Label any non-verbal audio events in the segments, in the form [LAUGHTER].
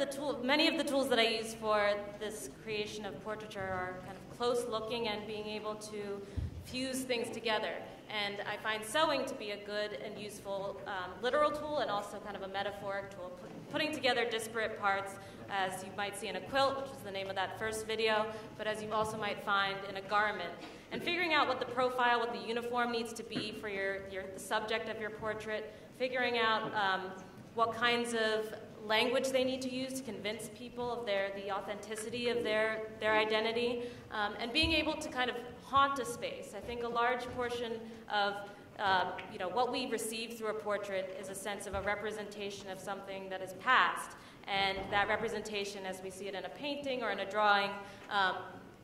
the tool, many of the tools that I use for this creation of portraiture are kind of close looking and being able to fuse things together. And I find sewing to be a good and useful um, literal tool and also kind of a metaphoric tool, putting together disparate parts as you might see in a quilt, which is the name of that first video, but as you also might find in a garment. And figuring out what the profile, what the uniform needs to be for your, your the subject of your portrait, figuring out um, what kinds of language they need to use to convince people of their, the authenticity of their, their identity, um, and being able to kind of haunt a space. I think a large portion of uh, you know, what we receive through a portrait is a sense of a representation of something that is past. And that representation, as we see it in a painting or in a drawing, um,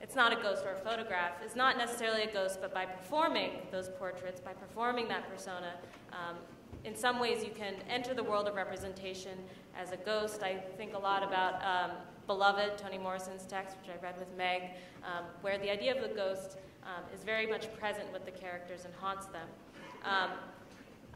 it's not a ghost or a photograph. It's not necessarily a ghost, but by performing those portraits, by performing that persona, um, in some ways you can enter the world of representation as a ghost. I think a lot about um, Beloved, Toni Morrison's text, which I read with Meg, um, where the idea of the ghost um, is very much present with the characters and haunts them. Um,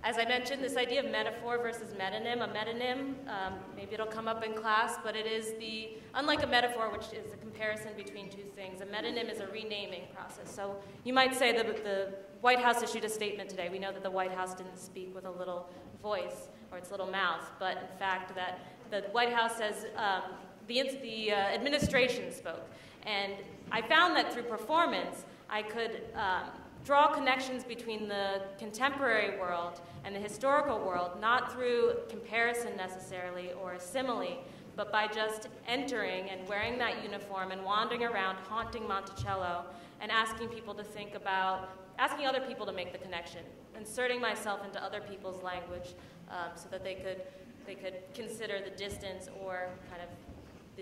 as I mentioned, this idea of metaphor versus metonym. A metonym, um, maybe it'll come up in class, but it is the, unlike a metaphor, which is a comparison between two things, a metonym is a renaming process. So you might say that the White House issued a statement today. We know that the White House didn't speak with a little voice or its little mouth, but in fact, that the White House says um, the, the uh, administration spoke. And I found that through performance, I could um, draw connections between the contemporary world and the historical world, not through comparison necessarily or a simile, but by just entering and wearing that uniform and wandering around haunting Monticello and asking people to think about, asking other people to make the connection, inserting myself into other people's language um, so that they could, they could consider the distance or kind of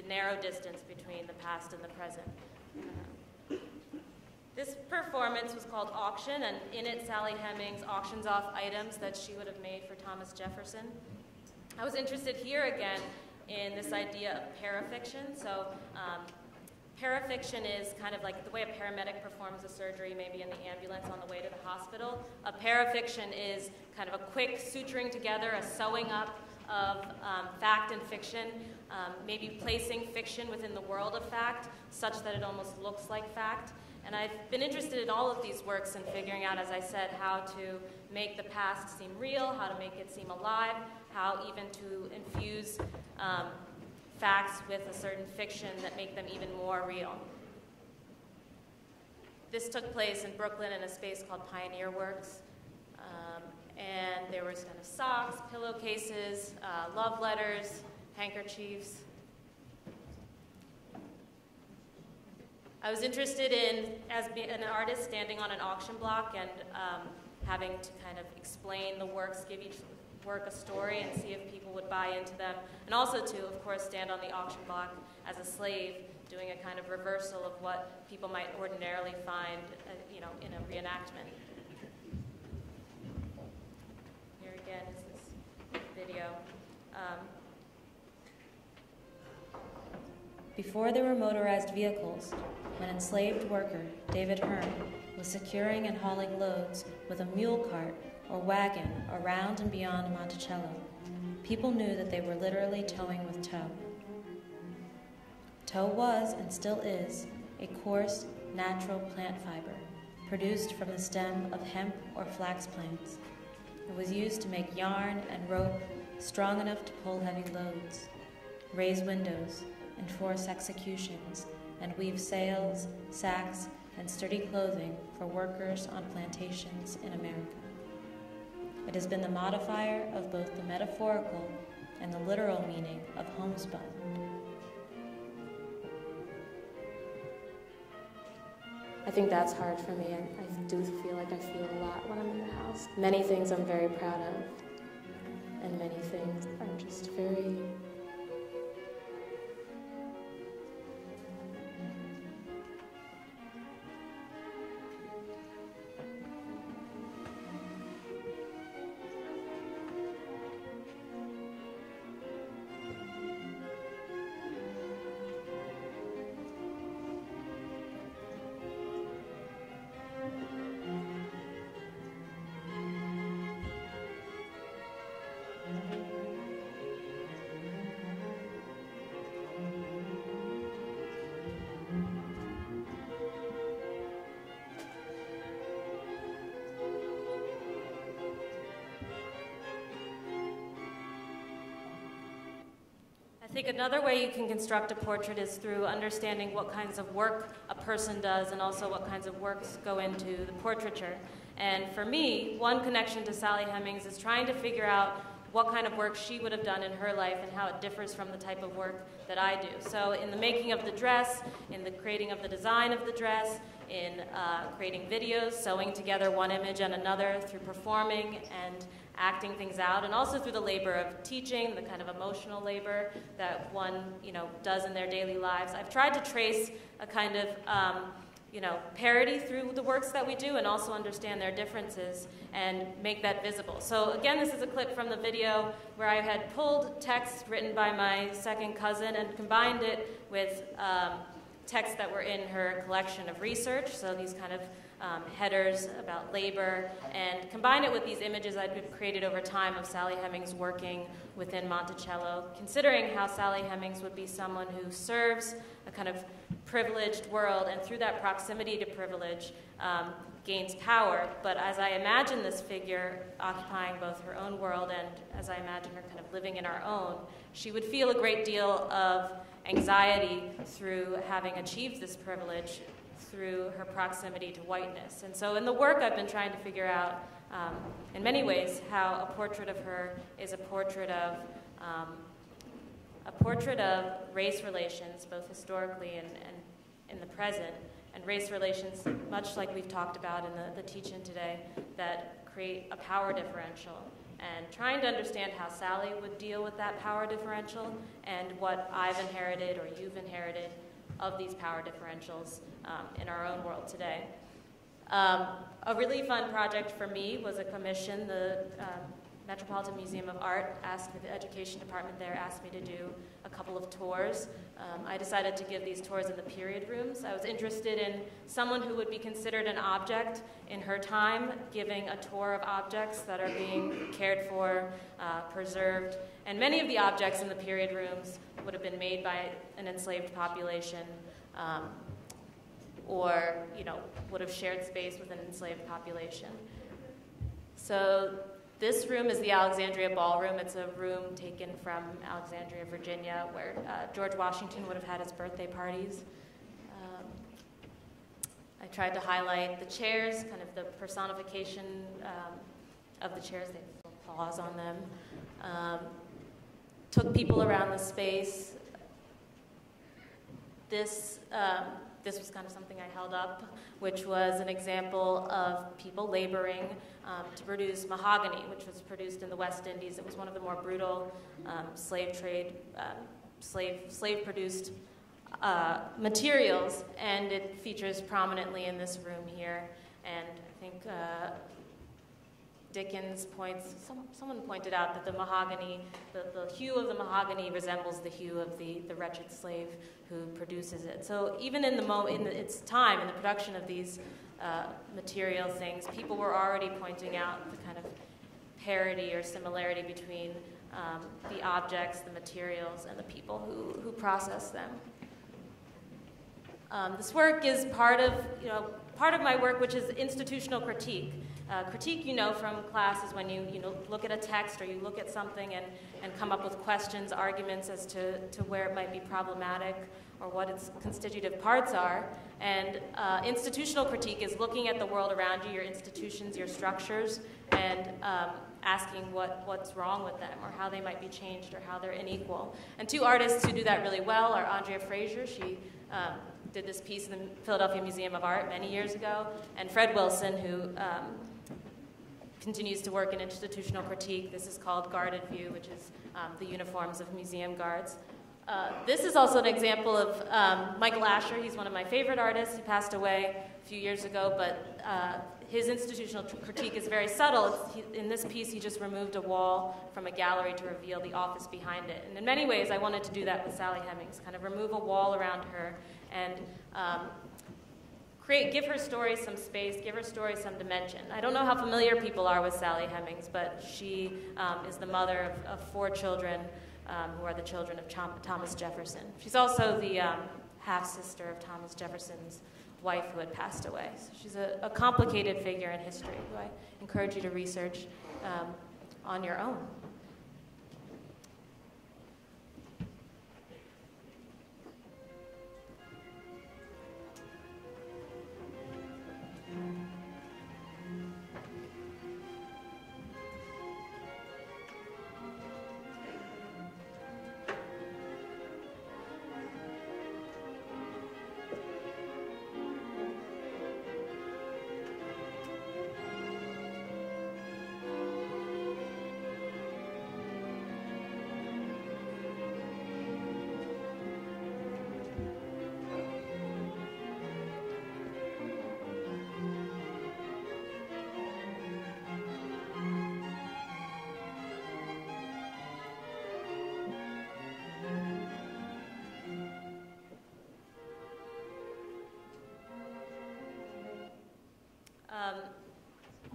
the narrow distance between the past and the present. This performance was called Auction, and in it, Sally Hemings auctions off items that she would have made for Thomas Jefferson. I was interested here again in this idea of parafiction. So, um, parafiction is kind of like the way a paramedic performs a surgery, maybe in the ambulance on the way to the hospital. A parafiction is kind of a quick suturing together, a sewing up of um, fact and fiction, um, maybe placing fiction within the world of fact such that it almost looks like fact. And I've been interested in all of these works and figuring out, as I said, how to make the past seem real, how to make it seem alive, how even to infuse um, facts with a certain fiction that make them even more real. This took place in Brooklyn in a space called Pioneer Works. Um, and there was kind of socks, pillowcases, uh, love letters, handkerchiefs, I was interested in, as an artist, standing on an auction block and um, having to kind of explain the works, give each work a story, and see if people would buy into them. And also to, of course, stand on the auction block as a slave, doing a kind of reversal of what people might ordinarily find, uh, you know, in a reenactment. Here again is this video. Um, Before there were motorized vehicles, an enslaved worker, David Hearn, was securing and hauling loads with a mule cart or wagon around and beyond Monticello. People knew that they were literally towing with tow. Tow was, and still is, a coarse, natural plant fiber produced from the stem of hemp or flax plants. It was used to make yarn and rope strong enough to pull heavy loads, raise windows, enforce executions, and weave sails, sacks, and sturdy clothing for workers on plantations in America. It has been the modifier of both the metaphorical and the literal meaning of homespun. I think that's hard for me. I, I do feel like I feel a lot when I'm in the house. Many things I'm very proud of, and many things I'm just very think another way you can construct a portrait is through understanding what kinds of work a person does and also what kinds of works go into the portraiture. And for me, one connection to Sally Hemings is trying to figure out what kind of work she would have done in her life and how it differs from the type of work that I do. So, in the making of the dress, in the creating of the design of the dress, in uh, creating videos, sewing together one image and another through performing and acting things out, and also through the labor of teaching, the kind of emotional labor that one you know does in their daily lives. I've tried to trace a kind of um, you know, parity through the works that we do and also understand their differences and make that visible. So again, this is a clip from the video where I had pulled text written by my second cousin and combined it with um, texts that were in her collection of research. So these kind of um, headers about labor, and combine it with these images I've created over time of Sally Hemings working within Monticello, considering how Sally Hemings would be someone who serves a kind of privileged world, and through that proximity to privilege, um, gains power. But as I imagine this figure occupying both her own world and as I imagine her kind of living in our own, she would feel a great deal of anxiety through having achieved this privilege through her proximity to whiteness. And so in the work, I've been trying to figure out, um, in many ways, how a portrait of her is a portrait of um, a portrait of race relations, both historically and, and in the present, and race relations, much like we've talked about in the, the today, that create a power differential. And trying to understand how Sally would deal with that power differential and what I've inherited or you've inherited of these power differentials um, in our own world today. Um, a really fun project for me was a commission. The um, Metropolitan Museum of Art asked me, the education department there asked me to do a couple of tours. Um, I decided to give these tours in the period rooms. I was interested in someone who would be considered an object in her time, giving a tour of objects that are being cared for, uh, preserved. And many of the objects in the period rooms would have been made by an enslaved population. Um, or you know, would have shared space with an enslaved population. So this room is the Alexandria Ballroom. It's a room taken from Alexandria, Virginia, where uh, George Washington would have had his birthday parties. Um, I tried to highlight the chairs, kind of the personification um, of the chairs. They have paws on them. Um, took people around the space. This um, this was kind of something I held up, which was an example of people laboring um, to produce mahogany, which was produced in the West Indies. It was one of the more brutal um, slave trade, um, slave, slave produced uh, materials, and it features prominently in this room here. And I think uh, Dickens points, some, someone pointed out that the mahogany, the, the hue of the mahogany resembles the hue of the, the wretched slave who produces it. So even in the mo- in the, its time, in the production of these uh, material things, people were already pointing out the kind of parity or similarity between um, the objects, the materials, and the people who, who process them. Um, this work is part of, you know, part of my work, which is institutional critique. Uh, critique, you know, from class is when you, you know, look at a text or you look at something and, and come up with questions, arguments as to, to where it might be problematic or what its constitutive parts are. And uh, institutional critique is looking at the world around you, your institutions, your structures, and um, asking what, what's wrong with them or how they might be changed or how they're unequal. And two artists who do that really well are Andrea Fraser. She um, did this piece in the Philadelphia Museum of Art many years ago, and Fred Wilson, who um, continues to work in institutional critique. This is called Guarded View, which is um, the uniforms of museum guards. Uh, this is also an example of um, Michael Asher. He's one of my favorite artists. He passed away a few years ago, but uh, his institutional critique is very subtle. He, in this piece, he just removed a wall from a gallery to reveal the office behind it. And in many ways, I wanted to do that with Sally Hemings, kind of remove a wall around her and um, create, give her story some space, give her story some dimension. I don't know how familiar people are with Sally Hemings, but she um, is the mother of, of four children um, who are the children of Chom- Thomas Jefferson. She's also the um, half sister of Thomas Jefferson's wife who had passed away. So she's a, a, complicated figure in history who I encourage you to research um, on your own.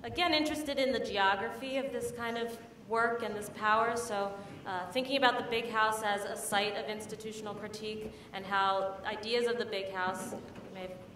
Again, interested in the geography of this kind of work and this power. So, uh, thinking about the big house as a site of institutional critique and how ideas of the big house,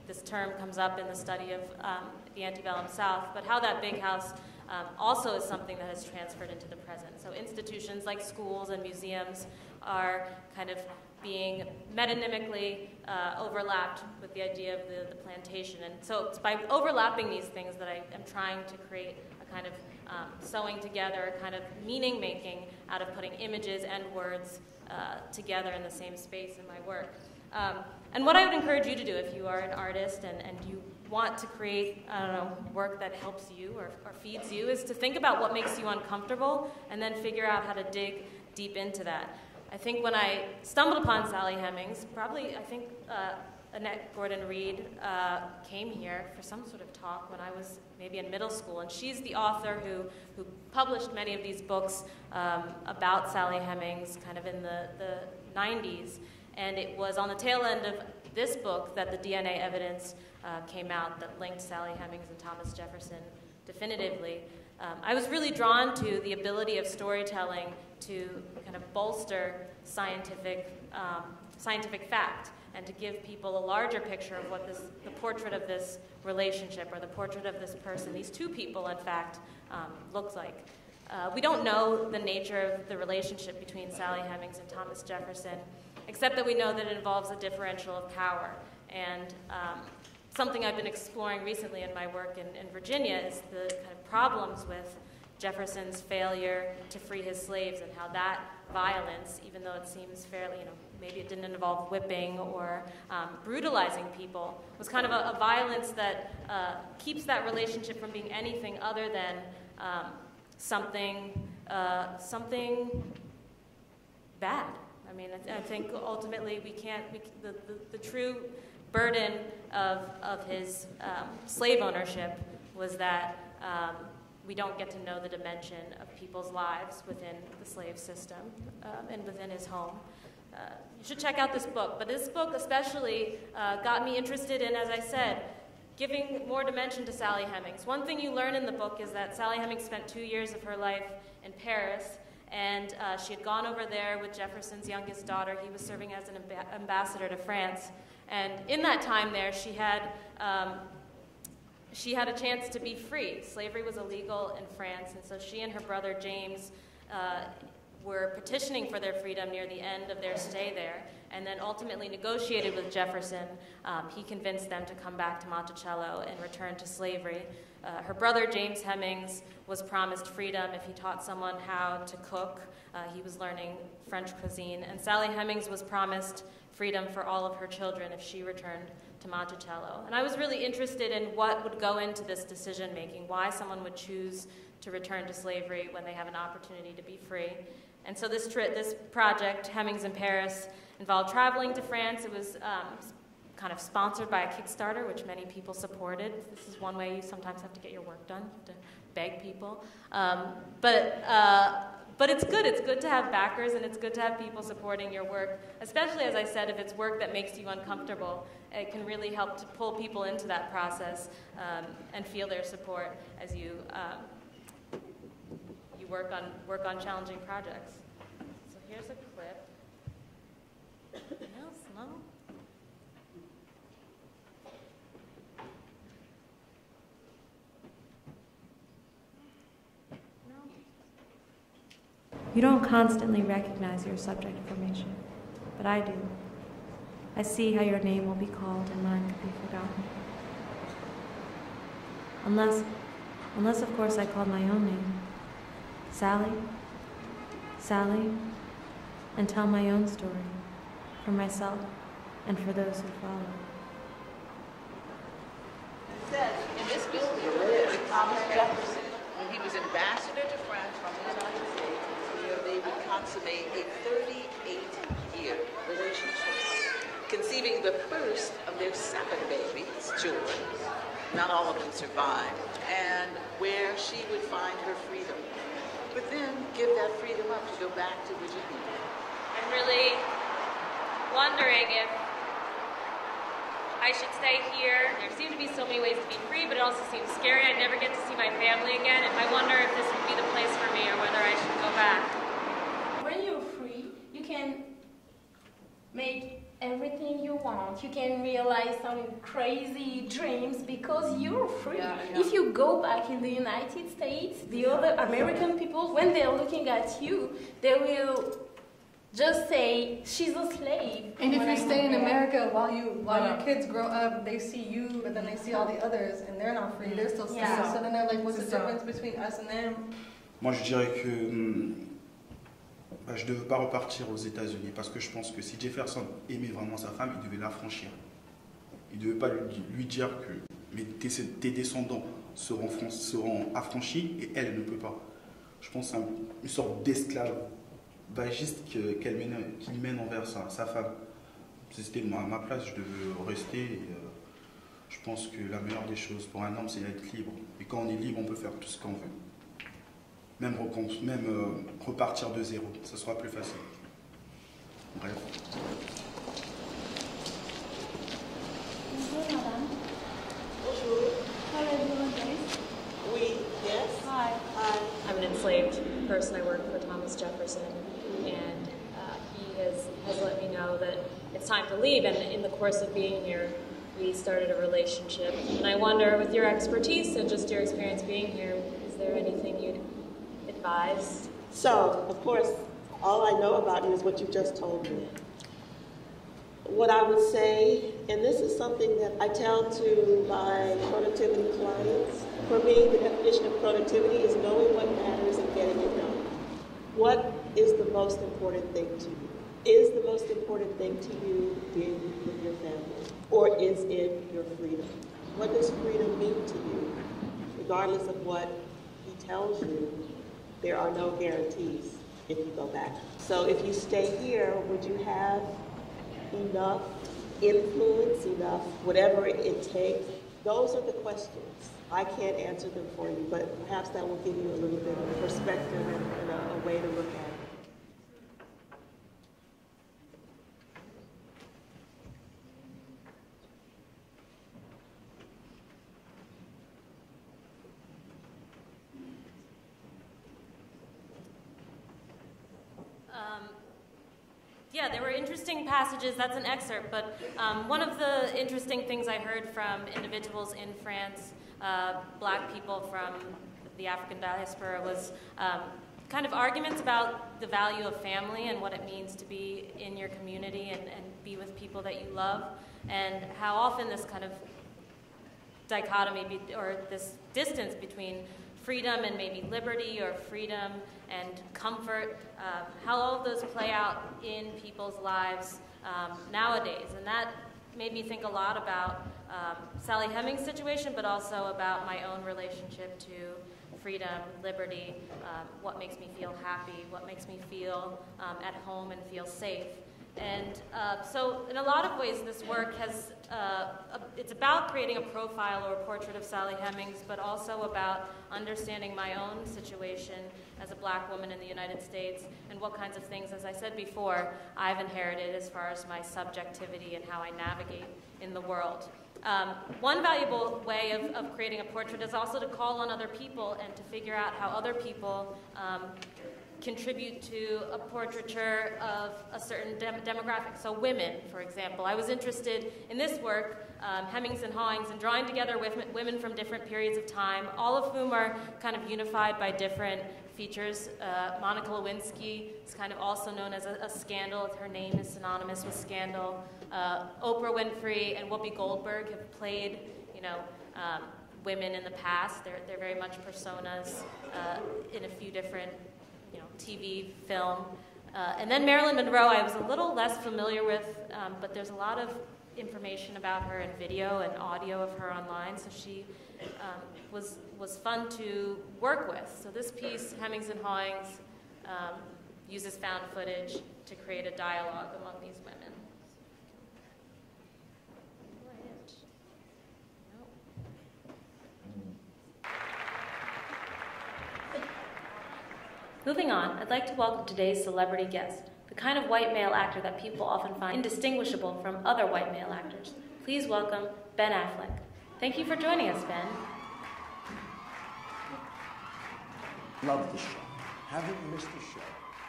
this term comes up in the study of um, the antebellum South, but how that big house um, also is something that has transferred into the present. So, institutions like schools and museums are kind of being metonymically uh, overlapped with the idea of the, the plantation. And so it's by overlapping these things that I am trying to create a kind of um, sewing together, a kind of meaning making out of putting images and words uh, together in the same space in my work. Um, and what I would encourage you to do if you are an artist and, and you want to create, I don't know, work that helps you or, or feeds you is to think about what makes you uncomfortable and then figure out how to dig deep into that. I think when I stumbled upon Sally Hemings, probably I think uh, Annette Gordon Reed uh, came here for some sort of talk when I was maybe in middle school, and she's the author who, who published many of these books um, about Sally Hemings kind of in the, the 90s. And it was on the tail end of this book that the DNA evidence uh, came out that linked Sally Hemings and Thomas Jefferson definitively. Um, I was really drawn to the ability of storytelling to kind of bolster scientific, um, scientific fact and to give people a larger picture of what this, the portrait of this relationship or the portrait of this person, these two people, in fact, um, looks like. Uh, we don't know the nature of the relationship between Sally Hemings and Thomas Jefferson, except that we know that it involves a differential of power. And um, something I've been exploring recently in my work in, in Virginia is the kind of problems with Jefferson's failure to free his slaves and how that violence, even though it seems fairly, you know, maybe it didn't involve whipping or um, brutalizing people, was kind of a, a violence that uh, keeps that relationship from being anything other than um, something, uh, something bad. I mean, I, th- I, think ultimately we can't, we, the, the, the true burden of, of his um, slave ownership was that um, we don't get to know the dimension of people's lives within the slave system um, and within his home. Uh, you should check out this book, but this book especially uh, got me interested in, as I said, giving more dimension to Sally Hemings. One thing you learn in the book is that Sally Hemings spent two years of her life in Paris, and uh, she had gone over there with Jefferson's youngest daughter. He was serving as an amb- ambassador to France. And in that time there, she had, um, she had a chance to be free. Slavery was illegal in France, and so she and her brother James uh, were petitioning for their freedom near the end of their stay there, and then ultimately negotiated with Jefferson. Um, he convinced them to come back to Monticello and return to slavery. Uh, her brother, James Hemings, was promised freedom if he taught someone how to cook. Uh, he was learning French cuisine. And Sally Hemings was promised freedom for all of her children if she returned to Monticello. And I was really interested in what would go into this decision making, why someone would choose to return to slavery when they have an opportunity to be free. And so this, this project, Hemings in Paris, involved traveling to France. It was um, kind of sponsored by a Kickstarter, which many people supported. This is one way you sometimes have to get your work done, to beg people. Um, but uh, but it's good. It's good to have backers and it's good to have people supporting your work, especially, as I said, if it's work that makes you uncomfortable. It can really help to pull people into that process um, and feel their support as you, um, you work, on, work on challenging projects. So here's a clip. No, You don't constantly recognize your subject formation, but I do. I see how your name will be called and mine could be forgotten. Unless, unless of course I called my own name. Sally, Sally, and tell my own story for myself and for those who follow. says in this building, Thomas Jefferson, when he was ambassador to France from the United States, they would consummate a 38-year relationship, conceiving the first of their seven babies, children. Not all of them survived, and where she would find her freedom, but then give that freedom up to go back to Virginia. I'm really wondering if I should stay here. There seem to be so many ways to be free, but it also seems scary. I never get to see my family again, and I wonder if this would be the place for me or whether I should go back. When you're free, you can make everything you want. You can realize some crazy dreams because you're free. Yeah, yeah. If you go back in the United States, the other American people, when they're looking at you, they will just say she's a slave. And if you I stay in come. America while you while Yeah. your kids grow up, they see you, but then they see all the others, and they're not free. They're still slaves. Yeah. So then they're like, what's the difference between us and them? Moi, je dirais que hum, bah, je ne devais pas repartir aux États-Unis parce que je pense que si Jefferson aimait vraiment sa femme, il devait l'affranchir. Il ne devait pas lui, dire que tes, descendants seront, fran- seront affranchis et elle ne peut pas. Je pense un- une sorte qu'elle mène, qu'il mène envers sa, femme. C'était ma, ma place, je devais rester. euh, je pense que la meilleure des choses pour un homme, c'est d'être libre. Et quand on est libre, on peut faire tout ce qu'on veut même, recon- même euh, repartir de zéro, ça sera plus facile. Bref. Bonjour, madame. Bonjour. How are you? Oui, yes. Hi. Hi. I'm an enslaved person. I work for Thomas Jefferson, and uh, he has, has let me know that it's time to leave. And in the course of being here, we started a relationship. And I wonder, with your expertise and just your experience being here, is there anything you'd advise? So, of course, all I know about you is what you just told me. What I would say, and this is something that I tell to my productivity clients, for me, the definition of productivity is knowing what matters and getting it done. What is the most important thing to you? Is the most important thing to you being with your family? Or is it your freedom? What does freedom mean to you? Regardless of what he tells you, there are no guarantees if you go back. So if you stay here, would you have enough influence, enough whatever it takes? Those are the questions. I can't answer them for you, but perhaps that will give you a little bit of perspective and, and a, a way to look at it. Um, yeah, there were interesting passages. That's an excerpt, but um, one of the interesting things I heard from individuals in France, uh, black people from the African diaspora, was um, kind of arguments about the value of family and what it means to be in your community and, and be with people that you love, and how often this kind of dichotomy be, or this distance between freedom and maybe liberty or freedom and comfort, um, how all of those play out in people's lives um, nowadays. And that made me think a lot about um, Sally Hemings' situation, but also about my own relationship to freedom, liberty, um, what makes me feel happy, what makes me feel um, at home and feel safe. And uh, so, in a lot of ways, this work has, uh, a, it's about creating a profile or a portrait of Sally Hemings, but also about understanding my own situation as a black woman in the United States and what kinds of things, as I said before, I've inherited as far as my subjectivity and how I navigate in the world. Um, one valuable way of, of creating a portrait is also to call on other people and to figure out how other people um, contribute to a portraiture of a certain dem- demographic. So, women, for example. I was interested in this work, um, Hemmings and Hawings, and drawing together with women from different periods of time, all of whom are kind of unified by different features. Uh, Monica Lewinsky is kind of also known as a, a scandal. Her name is synonymous with scandal. Uh, Oprah Winfrey and Whoopi Goldberg have played, you know, um, women in the past. They're, they're very much personas uh, in a few different TV, film. Uh, and then Marilyn Monroe, I was a little less familiar with, um, but there's a lot of information about her and video and audio of her online. So she um, was was fun to work with. So this piece, Hemmings and Hawings, um, uses found footage to create a dialogue among these women. Moving on, I'd like to welcome today's celebrity guest, the kind of white male actor that people often find indistinguishable from other white male actors. Please welcome Ben Affleck. Thank you for joining us, Ben. Love the show. Haven't missed the show.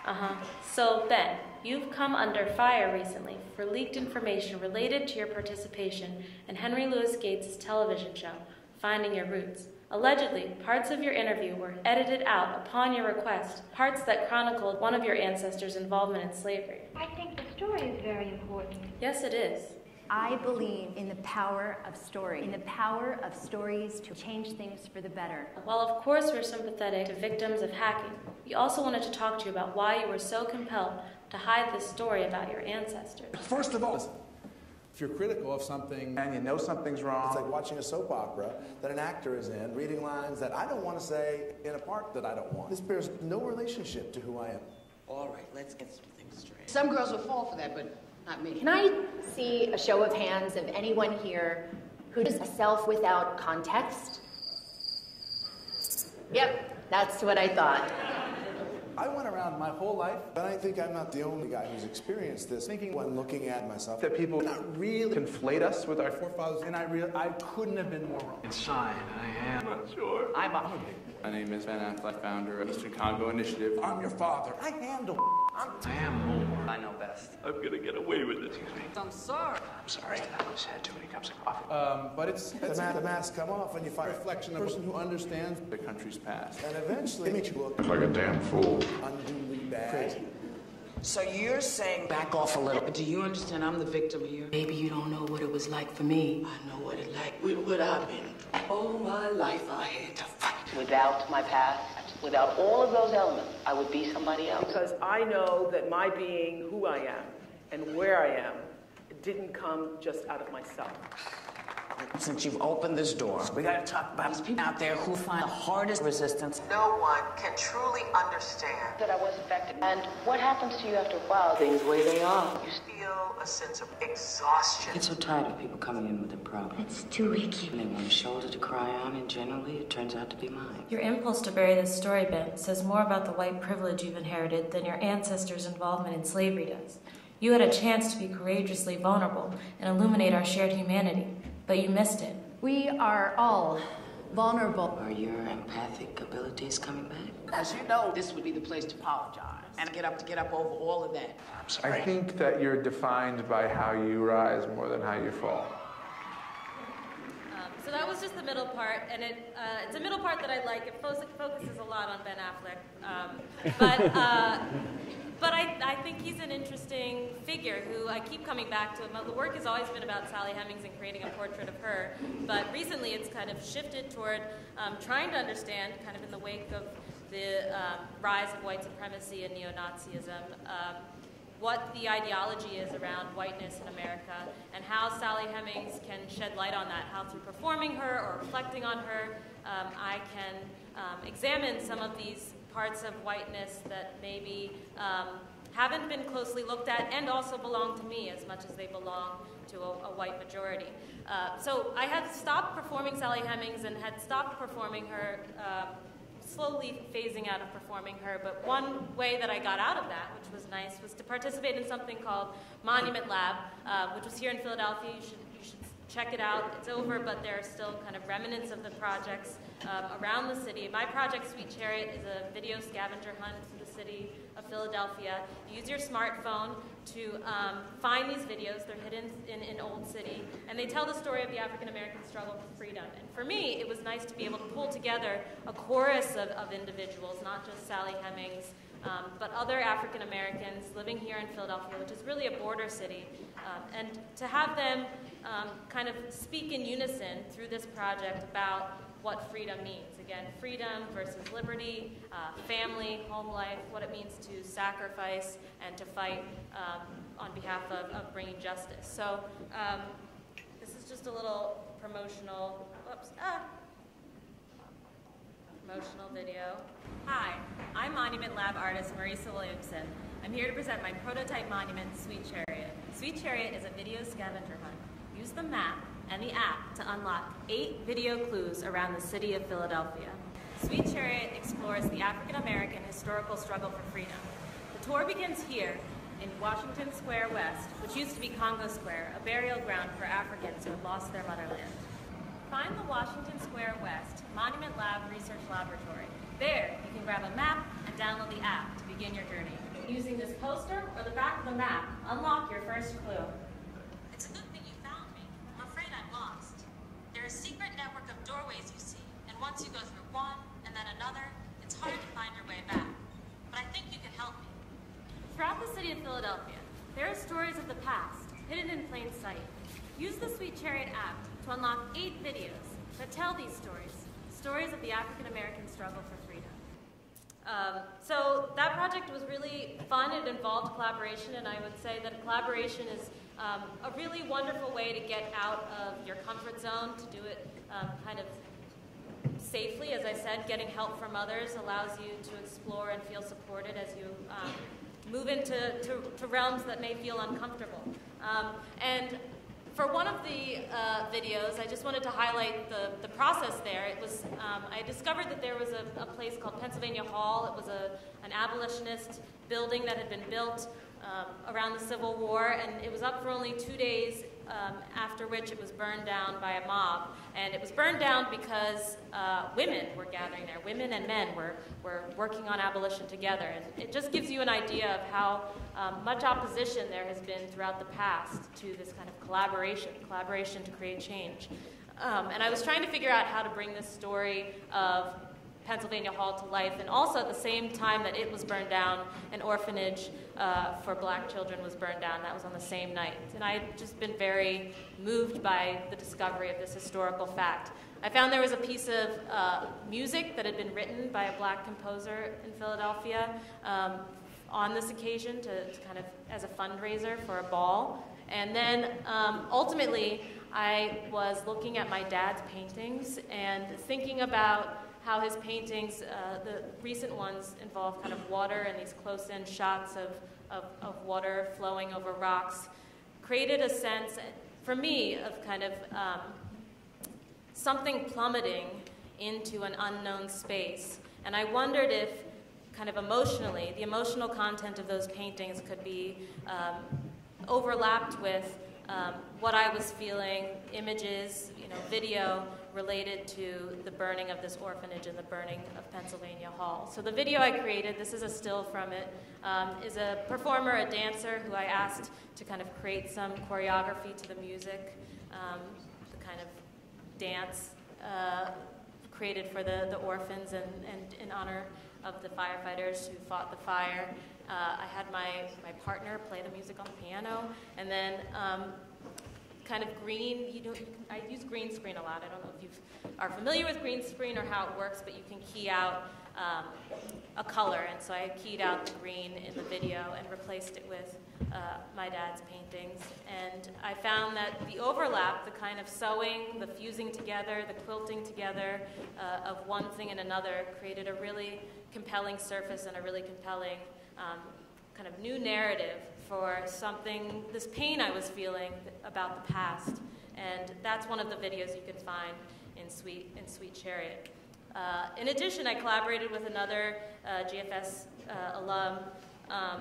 Uh huh. So, Ben, you've come under fire recently for leaked information related to your participation in Henry Louis Gates' television show, Finding Your Roots. Allegedly, parts of your interview were edited out upon your request, parts that chronicled one of your ancestors' involvement in slavery. I think the story is very important. Yes, it is. I believe in the power of story, in the power of stories to change things for the better. While, of course, we're sympathetic to victims of hacking, we also wanted to talk to you about why you were so compelled to hide this story about your ancestors. First of all, if you're critical of something and you know something's wrong, It's like watching a soap opera that an actor is in, reading lines that I don't want to say in a part that I don't want. This bears no relationship to who I am. All right, let's get some things straight. Some girls will fall for that, but not me. Can I see a show of hands of anyone here who does a self without context? Yep, that's what I thought. I went around my whole life But I think I'm not the only guy who's experienced this. Thinking when looking at myself, that people not really conflate us with our forefathers, and I real I couldn't have been more wrong. Inside, I am not sure. I'm a My name is Ben Affleck, founder of Eastern Congo Initiative. I'm your father. I handle. I am damn more. I know best. I'm gonna get away with it. Excuse me. I'm sorry. I'm sorry. I was had too many cups of coffee. Um, but it's, the, it's ma- the masks come off and you a find reflection of a person who understands the country's past. And eventually, it makes you look Like a damn fool. unduly bad. Crazy. So you're saying back off a little. But do you understand I'm the victim here? Maybe you don't know what it was like for me. I know what it like with what I've been. All my life I had to fight. Without my past, without all of those elements, I would be somebody else. Because I know that my being who I am and where I am didn't come just out of myself. Since you've opened this door, we gotta talk about these people out there who find the hardest resistance. No one can truly understand. That I was affected. And what happens to you after a while? Things the way they are. You feel a sense of exhaustion. I get so tired of people coming in with their problems. It's too icky. And they want a shoulder to cry on, and generally it turns out to be mine. Your impulse to bury this story, Ben, says more about the white privilege you've inherited than your ancestors' involvement in slavery does. You had a chance to be courageously vulnerable and illuminate our shared humanity, but you missed it. We are all vulnerable. Are your empathic abilities coming back? As you know, this would be the place to apologize and get up to get up over all of that. I'm sorry. I think that you're defined by how you rise more than how you fall. Um, so that was just the middle part, and it, uh, it's a middle part that I like. It fo- focuses a lot on Ben Affleck, um, but uh, [LAUGHS] but I, I think he's an interesting figure who I keep coming back to. The work has always been about Sally Hemings and creating a portrait of her, but recently it's kind of shifted toward um, trying to understand, kind of in the wake of the um, rise of white supremacy and neo-Nazism. What the ideology is around whiteness in America and how Sally Hemings can shed light on that, how through performing her or reflecting on her, um, I can um, examine some of these parts of whiteness that maybe um, haven't been closely looked at and also belong to me as much as they belong to a, a white majority. Uh, so I had stopped performing Sally Hemings and had stopped performing her um, slowly phasing out of performing her. But one way that I got out of that, which was nice, was to participate in something called Monument Lab, uh, which was here in Philadelphia. You should, you should check it out. It's over, but there are still kind of remnants of the projects um, around the city. My project, Sweet Chariot, is a video scavenger hunt through the city of Philadelphia. Use your smartphone to um, find these videos. They're hidden in, in Old City, and they tell the story of the African American struggle for freedom. And for me, it was nice to be able to pull together a chorus of, of individuals, not just Sally Hemings, um, but other African Americans living here in Philadelphia, which is really a border city, um, and to have them um, kind of speak in unison through this project about what freedom means. Again, freedom versus liberty, uh, family, home life, what it means to sacrifice and to fight um, on behalf of, of, bringing justice. So um, this is just a little promotional, whoops, ah, promotional video. Hi, I'm Monument Lab artist Marisa Williamson. I'm here to present my prototype monument, Sweet Chariot. Sweet Chariot is a video scavenger hunt. Use the map and the app to unlock eight video clues around the city of Philadelphia. Sweet Chariot explores the African American historical struggle for freedom. The tour begins here in Washington Square West, which used to be Congo Square, a burial ground for Africans who had lost their motherland. Find the Washington Square West Monument Lab Research Laboratory. There, you can grab a map and download the app to begin your journey. Using this poster or the back of the map, unlock your first clue. It's a good thing you found me. I'm afraid I'm lost. There are a secret network of doorways you see, and once you go through one and then another, it's hard to find your way back. But I think you can help me. Throughout the city of Philadelphia, there are stories of the past, hidden in plain sight. Use the Sweet Chariot app to unlock eight videos that tell these stories, stories of the African American struggle for freedom. Um, so that project was really fun. It involved collaboration, and I would say that collaboration is um, a really wonderful way to get out of your comfort zone, to do it um, kind of safely. As I said, getting help from others allows you to explore and feel supported as you um, move into to, to realms that may feel uncomfortable. Um, and for one of the uh, videos, I just wanted to highlight the, the process there. It was, um, I discovered that there was a, a, place called Pennsylvania Hall. It was a, an abolitionist building that had been built um, around the Civil War, and it was up for only two days um, after which it was burned down by a mob. And it was burned down because uh, women were gathering there. Women and men were, were working on abolition together. And it just gives you an idea of how um, much opposition there has been throughout the past to this kind of collaboration, collaboration to create change. Um, and I was trying to figure out how to bring this story of Pennsylvania Hall to life, and also at the same time that it was burned down, an orphanage uh, for black children was burned down. That was on the same night. And I had just been very moved by the discovery of this historical fact. I found there was a piece of uh, music that had been written by a black composer in Philadelphia um, on this occasion to, to, kind of as a fundraiser for a ball. And then um, ultimately, I was looking at my dad's paintings and thinking about how his paintings, uh, the recent ones, involve kind of water and these close-in shots of, of, of, water flowing over rocks, created a sense, for me, of kind of um, something plummeting into an unknown space. And I wondered if, kind of emotionally, the emotional content of those paintings could be um, overlapped with um, what I was feeling, images, you know, video, related to the burning of this orphanage and the burning of Pennsylvania Hall. So the video I created, this is a still from it, um, is a performer, a dancer who I asked to kind of create some choreography to the music, um, the kind of dance uh, created for the, the orphans and, and in honor of the firefighters who fought the fire. Uh, I had my, my partner play the music on the piano, and then um, kind of green. You know, I use green screen a lot. I don't know if you are familiar with green screen or how it works, but you can key out um, a color. And so I keyed out the green in the video and replaced it with uh, my dad's paintings. And I found that the overlap, the kind of sewing, the fusing together, the quilting together uh, of one thing and another created a really compelling surface and a really compelling um, kind of new narrative for something, this pain I was feeling about the past. And that's one of the videos you can find in Sweet, in Sweet Chariot. Uh, in addition, I collaborated with another uh, GFS uh, alum, um,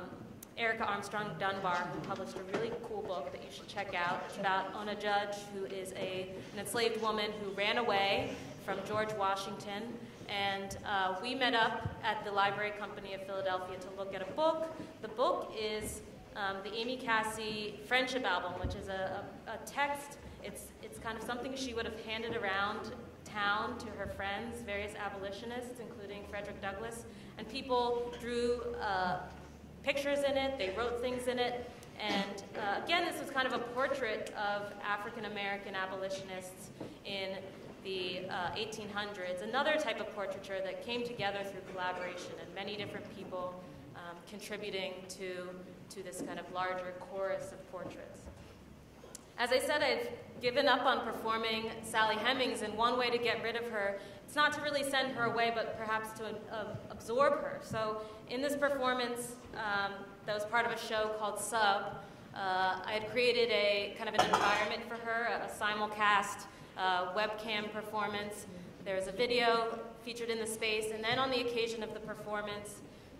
Erica Armstrong Dunbar, who published a really cool book that you should check out. It's about Ona Judge, who is a, an enslaved woman who ran away from George Washington and uh, we met up at the Library Company of Philadelphia to look at a book. The book is um, the Amy Cassey Friendship Album, which is a, a, a, text. It's, it's kind of something she would have handed around town to her friends, various abolitionists, including Frederick Douglass. And people drew uh, pictures in it, they wrote things in it. And uh, again, this was kind of a portrait of African American abolitionists in the uh, 1800s, another type of portraiture that came together through collaboration and many different people um, contributing to, to this kind of larger chorus of portraits. As I said, I've given up on performing Sally Hemings, and one way to get rid of her, it's not to really send her away, but perhaps to uh, absorb her. So in this performance um, that was part of a show called Sub, uh, I had created a kind of an environment for her, a simulcast uh, webcam performance. There's a video featured in the space, and then on the occasion of the performance,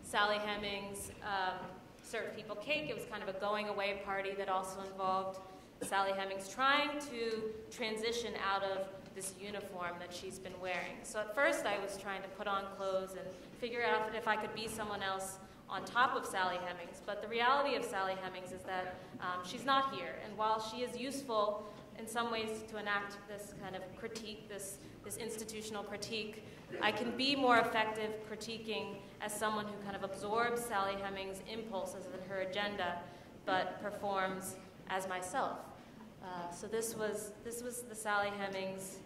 Sally Hemings um, served people cake. It was kind of a going away party that also involved Sally Hemings trying to transition out of this uniform that she's been wearing. So at first I was trying to put on clothes and figure out if I could be someone else on top of Sally Hemings. But the reality of Sally Hemings is that um, she's not here. And while she is useful in some ways to enact this kind of critique, this, this institutional critique, I can be more effective critiquing as someone who kind of absorbs Sally Hemings' impulses and her agenda, but performs as myself. Uh, so this was, this was the Sally Hemings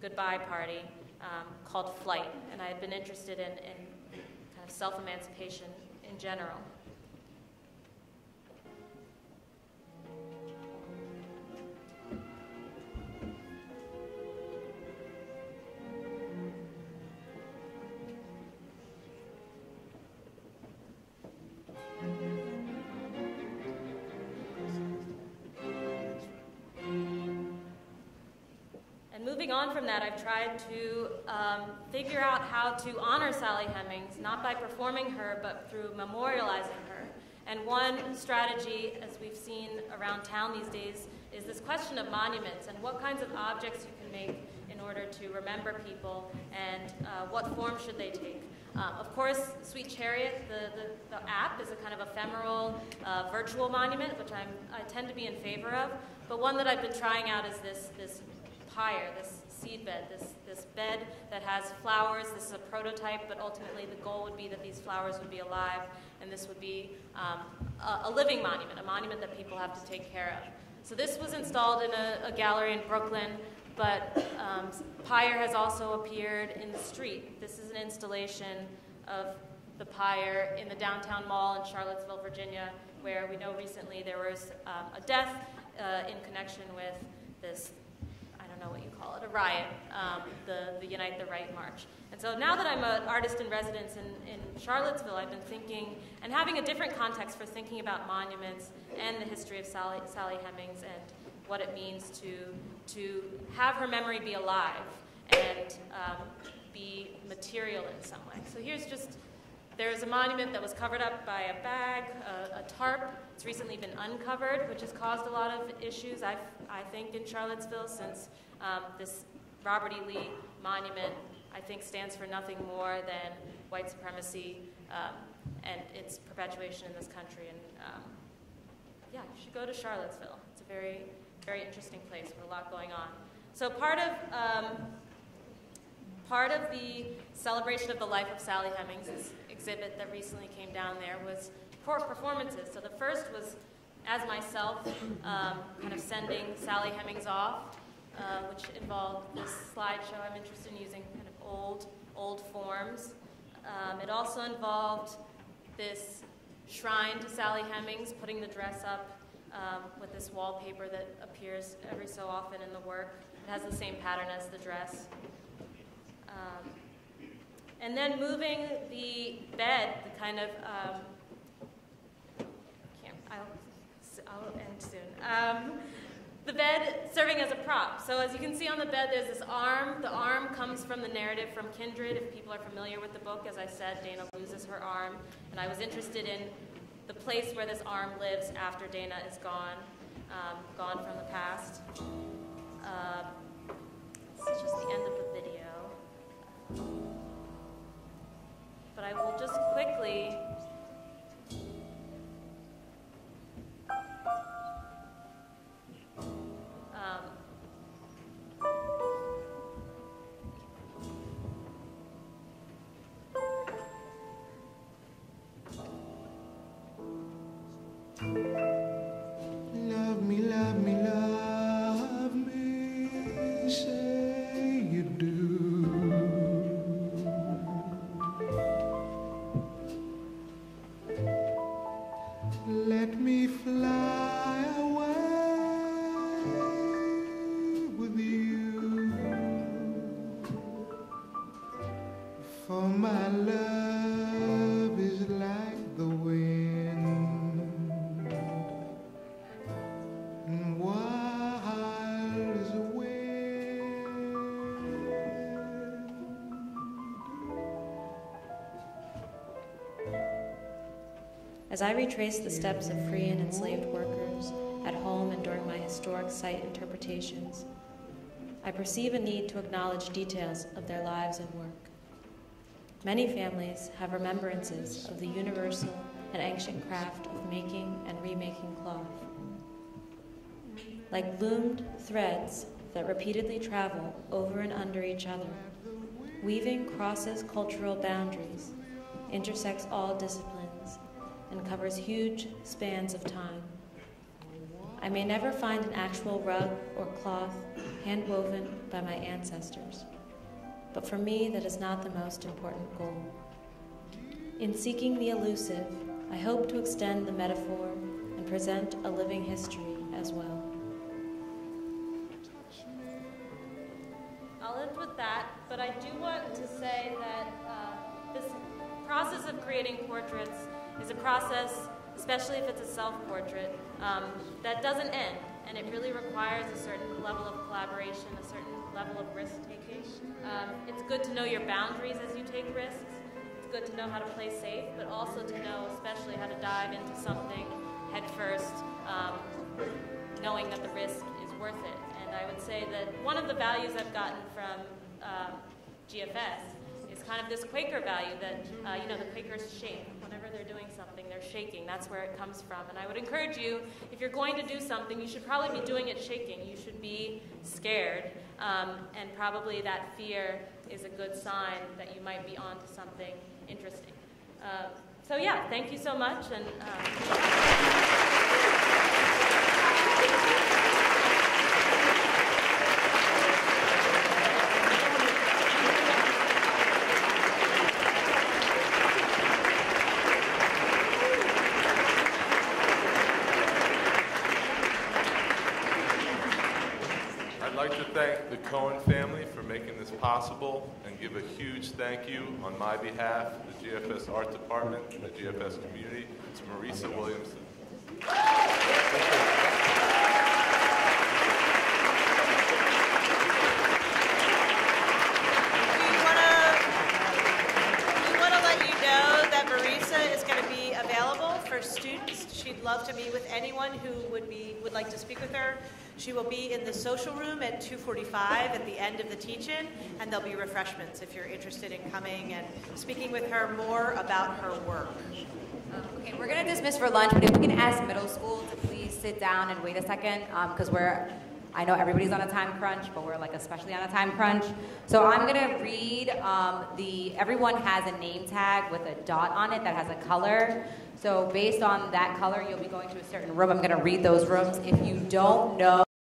goodbye party um, called Flight, and I had been interested in, in kind of self-emancipation in general. And moving on from that, I've tried to um, figure out how to honor Sally Hemings, not by performing her, but through memorializing her. And one strategy, as we've seen around town these days, is this question of monuments and what kinds of objects you can make in order to remember people and uh, what form should they take. Uh, of course, Sweet Chariot, the, the, the, app, is a kind of ephemeral uh, virtual monument, which I'm, I tend to be in favor of. But one that I've been trying out is this, this pyre, this seed bed, this, this bed that has flowers. This is a prototype, but ultimately the goal would be that these flowers would be alive, and this would be um, a, a, living monument, a monument that people have to take care of. So this was installed in a, a gallery in Brooklyn, but um, pyre has also appeared in the street. This is an installation of the pyre in the downtown mall in Charlottesville, Virginia, where we know recently there was um, a death uh, in connection with this know what you call it, a riot, um, the, the Unite the Right March. And so now that I'm an artist in residence in, in Charlottesville, I've been thinking and having a different context for thinking about monuments and the history of Sally, Sally Hemings and what it means to, to have her memory be alive and um, be material in some way. So here's just there's a monument that was covered up by a bag, a, a, tarp. It's recently been uncovered, which has caused a lot of issues, I, I think, in Charlottesville since um, this Robert E. Lee monument, I think, stands for nothing more than white supremacy um, and its perpetuation in this country. And um, yeah, you should go to Charlottesville. It's a very, very interesting place with a lot going on. So part of um, part of the celebration of the life of Sally Hemings, this exhibit that recently came down there, was four performances. So the first was as myself, um, kind of sending Sally Hemings off uh, which involved this slideshow. I'm interested in using kind of old, old forms. Um, it also involved this shrine to Sally Hemings, putting the dress up um, with this wallpaper that appears every so often in the work. It has the same pattern as the dress. Um, and then moving the bed, the kind of, um, I'll, I'll end soon. Um, the bed serving as a prop. So as you can see on the bed, there's this arm. The arm comes from the narrative from Kindred. If people are familiar with the book, as I said, Dana loses her arm. And I was interested in the place where this arm lives after Dana is gone, um, gone from the past. Uh, this is just the end of the video. but I will just quickly um, As I retrace the steps of free and enslaved workers at home and during my historic site interpretations, I perceive a need to acknowledge details of their lives and work. Many families have remembrances of the universal and ancient craft of making and remaking cloth. Like loomed threads that repeatedly travel over and under each other, weaving crosses cultural boundaries, intersects all disciplines, covers huge spans of time. I may never find an actual rug or cloth hand woven by my ancestors, but for me, that is not the most important goal. In seeking the elusive, I hope to extend the metaphor and present a living history as well. I'll end with that, but I do want to say that uh, this process of creating portraits is a process, especially if it's a self-portrait, um, that doesn't end, and it really requires a certain level of collaboration, a certain level of risk-taking. Um, it's good to know your boundaries as you take risks. It's good to know how to play safe, but also to know especially how to dive into something headfirst, um, knowing that the risk is worth it. And I would say that one of the values I've gotten from uh, GFS is kind of this Quaker value that, uh, you know, the Quakers shake. Whenever they're doing something, they're shaking. That's where it comes from. And I would encourage you, if you're going to do something, you should probably be doing it shaking. You should be scared. Um, and probably that fear is a good sign that you might be onto something interesting. Uh, so yeah, thank you so much. And I'd like to thank the Cohen family for making possible and give a huge thank you on my behalf, the GFS Art Department, and the GFS community, to Marisa Williamson. We want to let you know that Marisa is going to be available for students. She'd love to meet with anyone who would be would like to speak with her. She will be in the social room at 2:45 at the end of the teach-in, and there'll be refreshments if you're interested in coming and speaking with her more about her work. Okay, we're gonna dismiss for lunch, but if we can ask middle school to please sit down and wait a second, because we're, I know everybody's on a time crunch, but we're like especially on a time crunch. So I'm gonna read um, the, everyone has a name tag with a dot on it that has a color. So based on that color, you'll be going to a certain room. I'm gonna read those rooms. If you don't know